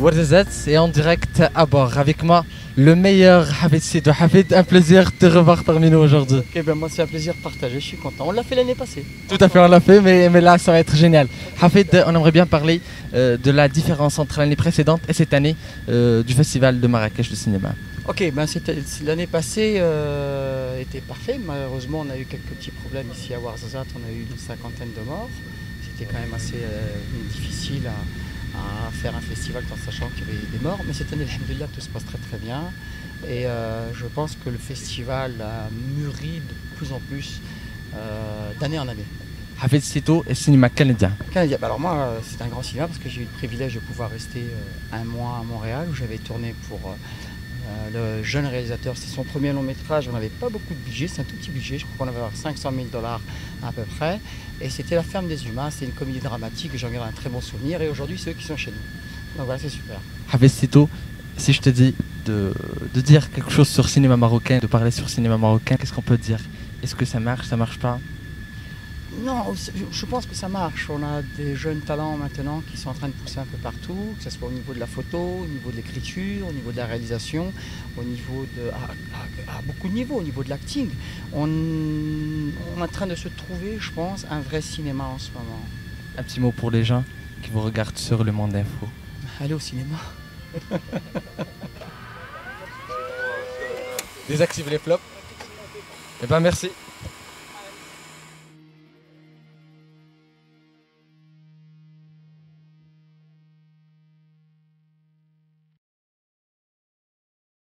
Ouarzazat et en direct à bord avec moi le meilleur Hafid Sidou. Hafid, un plaisir de te revoir parmi nous aujourd'hui. Ok, ben moi c'est un plaisir partagé, je suis content. On l'a fait l'année passée. Tout à fait, on l'a fait, mais, mais là ça va être génial. Hafid, on aimerait bien parler euh, de la différence entre l'année précédente et cette année euh, du festival de Marrakech de cinéma. Ok, ben l'année passée euh, était parfait. Malheureusement, on a eu quelques petits problèmes ici à Ouarzazate. On a eu une cinquantaine de morts. C'était quand même assez difficile à, à faire un festival en sachant qu'il y avait des morts. Mais cette année, alhamdoulilah, tout se passe très très bien. Et euh, je pense que le festival a mûri de plus en plus euh, d'année en année. Hafid Sidou et cinéma canadien. Canadien. Bah Alors moi, c'est un grand cinéma parce que j'ai eu le privilège de pouvoir rester euh, un mois à Montréal où j'avais tourné pour le jeune réalisateur. C'est son premier long métrage. On n'avait pas beaucoup de budget, c'est un tout petit budget. Je crois qu'on avait avoir 500 000 dollars à peu près. Et c'était La ferme des humains. C'est une comédie dramatique. J'en garde un très bon souvenir. Et aujourd'hui, c'est eux qui sont chez nous. Donc voilà, c'est super. Sidou, si je te dis de, de dire quelque chose sur cinéma marocain, de parler sur cinéma marocain, qu'est-ce qu'on peut dire? Est-ce que ça marche, ça marche pas? Non, je pense que ça marche. On a des jeunes talents maintenant qui sont en train de pousser un peu partout, que ce soit au niveau de la photo, au niveau de l'écriture, au niveau de la réalisation, au niveau de. à, à- à beaucoup de niveaux, au niveau de l'acting. On, on est en train de se trouver, je pense, un vrai cinéma en ce moment. Un petit mot pour les gens qui vous regardent sur le monde info. Allez au cinéma. Désactive les flops. Eh ben merci.